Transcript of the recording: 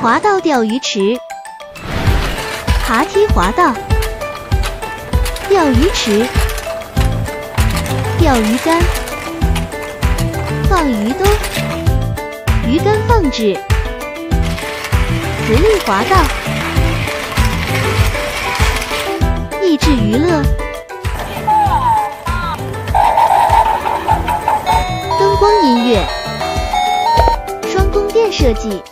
滑道钓鱼池，爬梯滑道，钓鱼池，钓鱼竿，放鱼兜，鱼竿放置。磁力滑道。益智娱乐。灯光音乐。双供电设计。